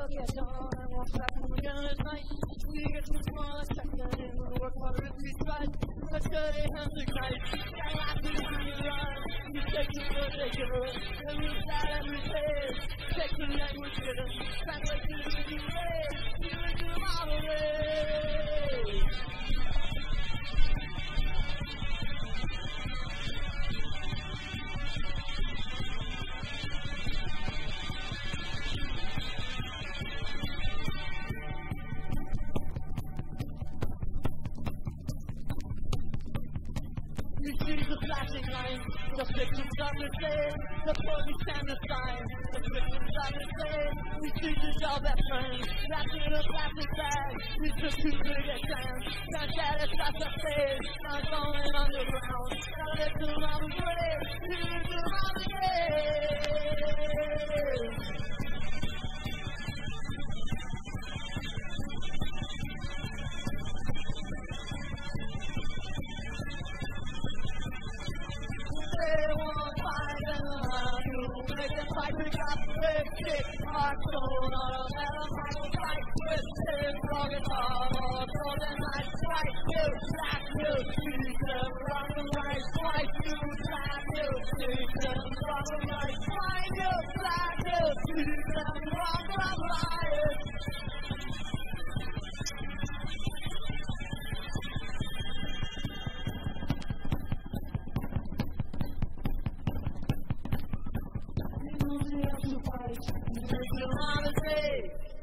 at dawn and walk back when we're. You see the flashing lights, the victims on the stage, the police stand aside, the victims on the stage. We see the dog that friends, wrapped in a plastic bag. We took too big a chance, can't satisfy the stage. Not going underground, now do around the make them fight, pick up with kick, heart, soul, on a metal mic, fight with his You have to fight,